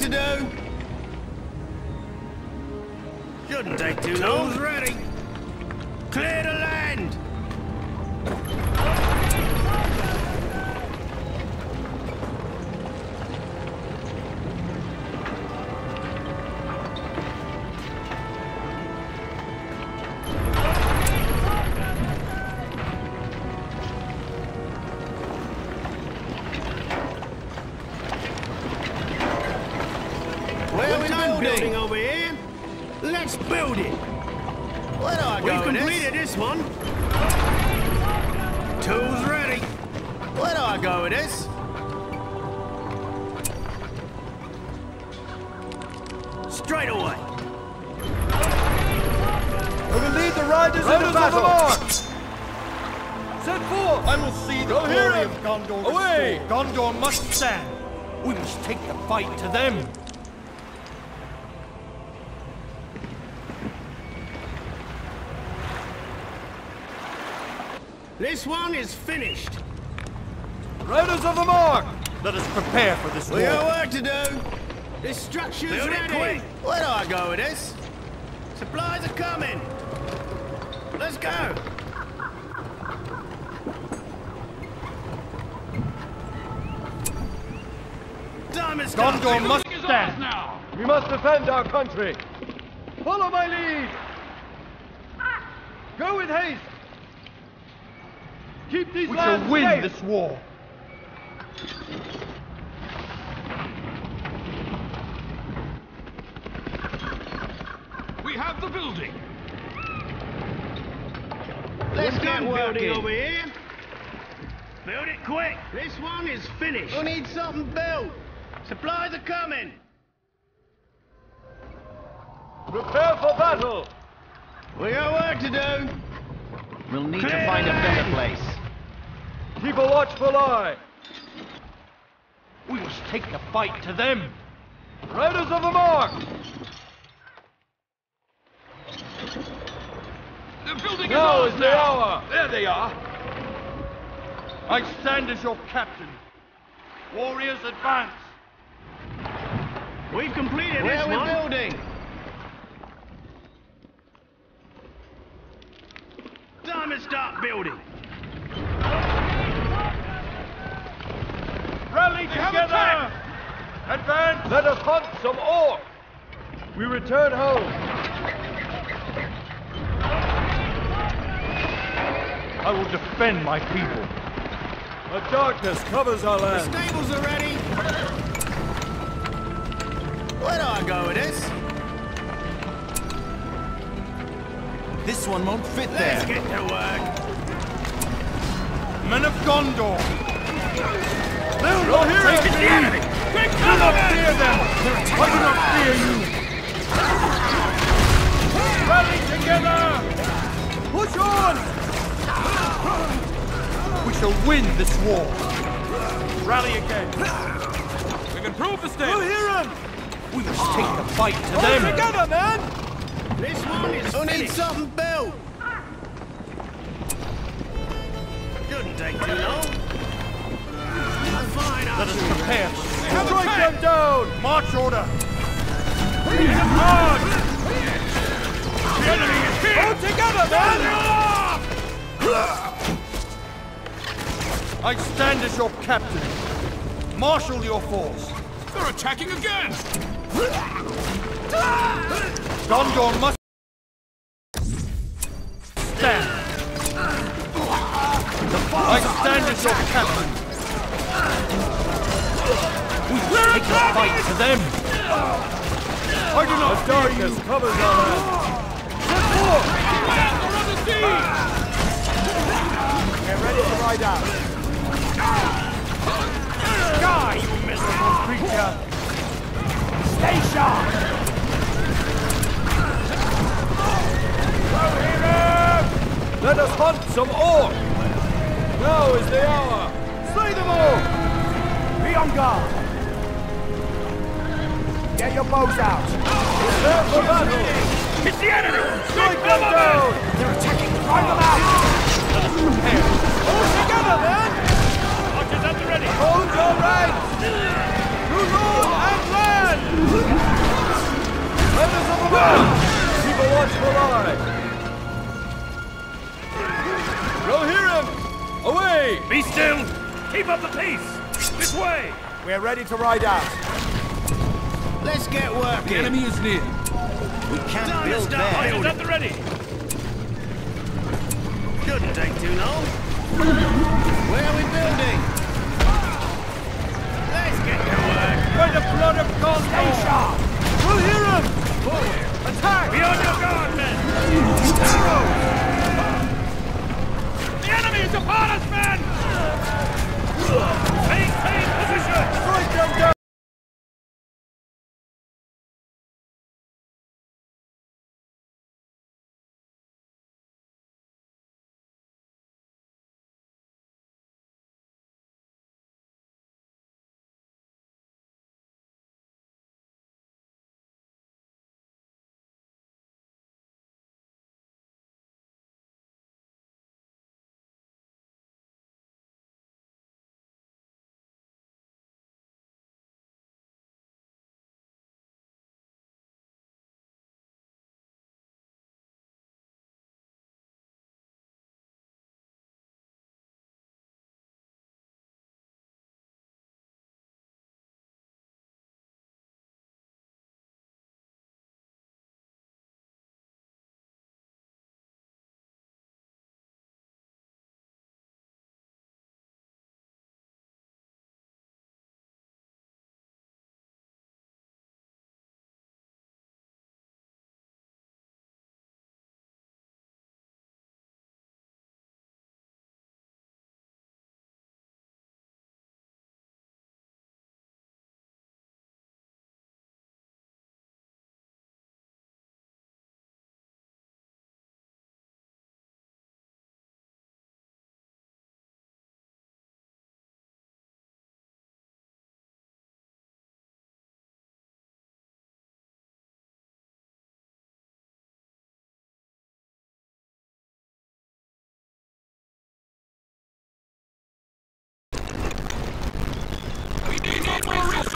to do. Shouldn't take too long. Tools ready. Let's build it. Where do I go We've completed this? this one. Tools ready. Where do I go with this? Straight away. We will lead the riders, riders into battle. march. Set forth. I will see the Go glory of Gondor. Away. Restored. Gondor must stand. We must take the fight to them. This one is finished. Riders of the mark! Let us prepare for this we war. We got work to do. This structure's Build ready. Quick. Where do I go with this? Supplies are coming. Let's go. Time is Gondor must stand. Now. We must defend our country. Follow my lead. Go with haste. Keep these we shall win safe. this war. We have the building. Let's get building over here. Build it quick. This one is finished. We need something built. Supplies are coming. Prepare for battle. We got work to do. We'll need Clear to find a better place. Keep a watchful eye. We must take the fight to them. Riders of the mark! The building now is, is the hour. There they are. I stand as your captain. Warriors advance. We've completed Where this one. Where are building? Time to start building. Rally together! Advance! Let us hunt some orc! We return home. I will defend my people. The darkness covers our land. The stables are ready. Where do I go with this? This one won't fit Let's there. Let's get to work. Men of Gondor! They'll not take it the enemy! Do not fear them! I do not fear you! Rally together! Push on! We shall win this war! Rally again! We can prove the state! We'll hear them! We must take the fight to Hold them! together, man! This one is I need something built! Shouldn't take too long. Let us prepare. Strike them down! March order! Lead them hard! The enemy is here! Hold together, man! I stand as your captain. Marshal your force. They're attacking again! Gondor must stand. I stand as your captain. We take the fight to them! I do not the darkness covers our land. Set forth! Get ready to ride out. Die, you miserable creature! Stay sharp! Let us hunt some orc! Now is the hour! Slay them all! On guard! Get your bows out! Prepare for battle! It's the enemy! Strike them down! They're attacking! Find them out! Let us prepare! All together, men! Archers at the ready! Hold your ranks! Lord and land! Keep a watchful eye. Go hear him! Away! Be still! Keep up the pace! This way! We're ready to ride out. Let's get working. The enemy is near. We can't Time to build start there. Hold at the ready! Shouldn't take too long. Where are we building? Let's get to work. By the blood of God! Stay sharp! We'll hear him! Forward! Attack! Be on your guard, men! Arrows!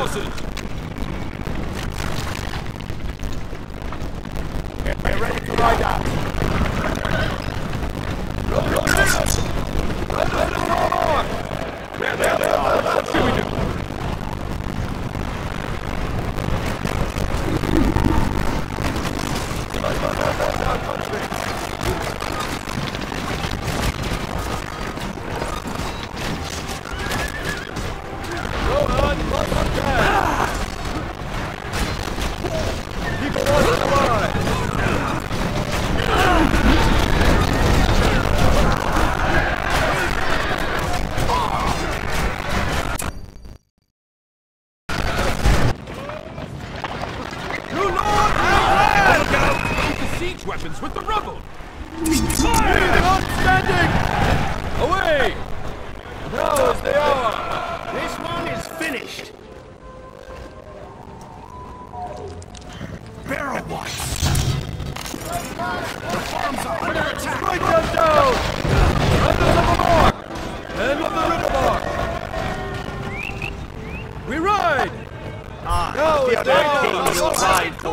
Resources. We're ready to ride out. Go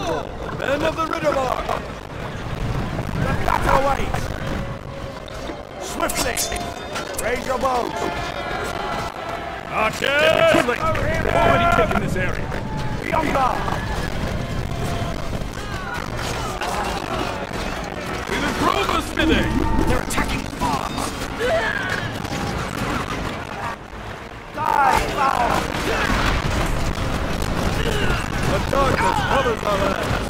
for. Men of the Riddermark! The battle waits! Swiftly! Raise your bows! Archers! They've already taken this area. Yonder! We've improved the smithy. They're attacking farms! Die now! The darkness covers our land.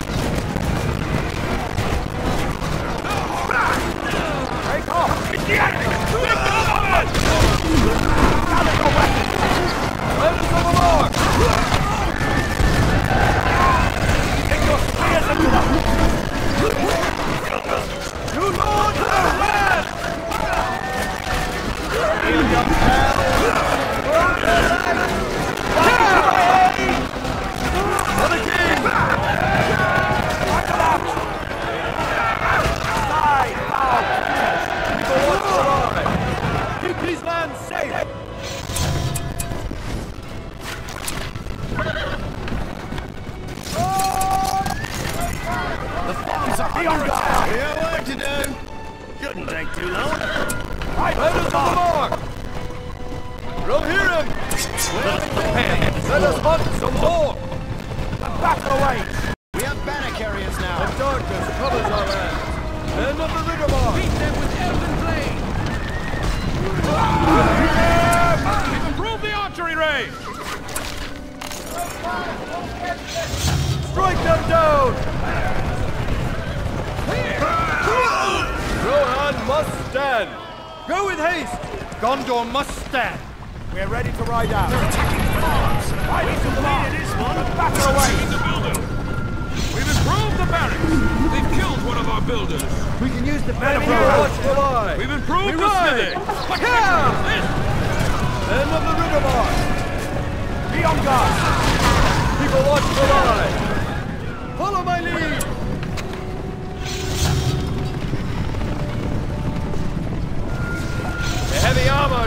Mark! Rohirrim! Let us hunt some more! Battle awaits! We have banner carriers now. The darkness covers our land. Men of the Riddermark! Beat them with Elven Blade! We've improved the archery range! Strike them down! Rohan must stand! Go with haste! Gondor must stand! We're ready to ride out. They're attacking the farms! Riding to the mark! this one! The builder! We've improved the barracks! They've killed one of our builders! We can use the men of watch! We've improved We the ride. smithy! What Yeah. this? Men of the Riddermark! Be on guard! People watch the line! Follow my lead!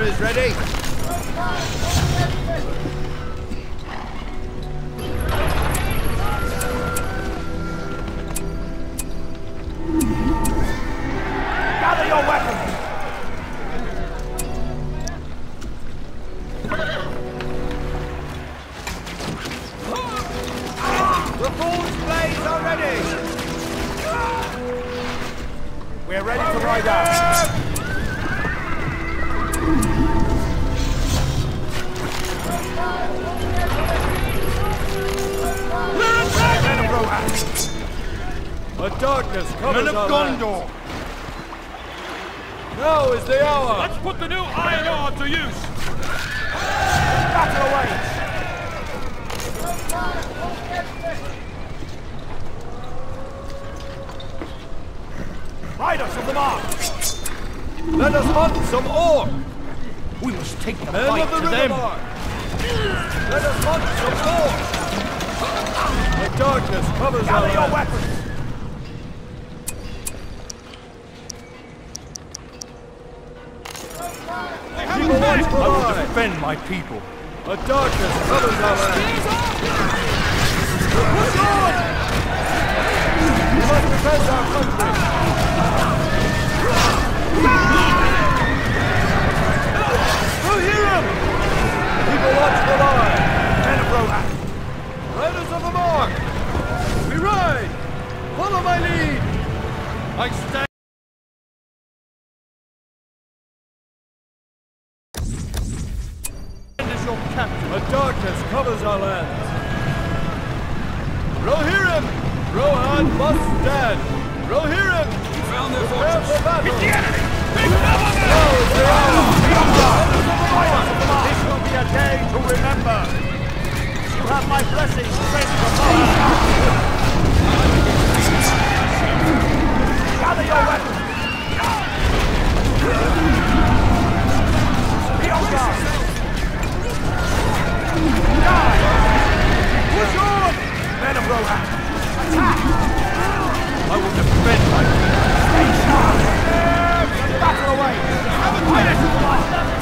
Is ready! The darkness covers Men of our land. Gondor! Now is the hour! Let's put the new iron ore to use! Battle awaits! Riders of the mark! Let us hunt some orc! We must take the Men fight of the to them! Riddermark! Let us hunt some orc! The darkness covers our Gather your land. weapons! People watch the line! Defend my people! The darkness covers our land. Push on! We must defend our country. Who hear him? People watch the line. Men of Rohan! Riders of the mark. We ride. Follow my lead. I stand. Rohirrim! Rohan must stand! Rohirrim! Found their Prepare fortress! For battle. It's the enemy! Big Now is their hour! This will be a day to remember! You have my blessing, friend of Gather your weapons! Be on guard! Attack! I will defend my people! Stay sharp! Battle away! Have a pilot!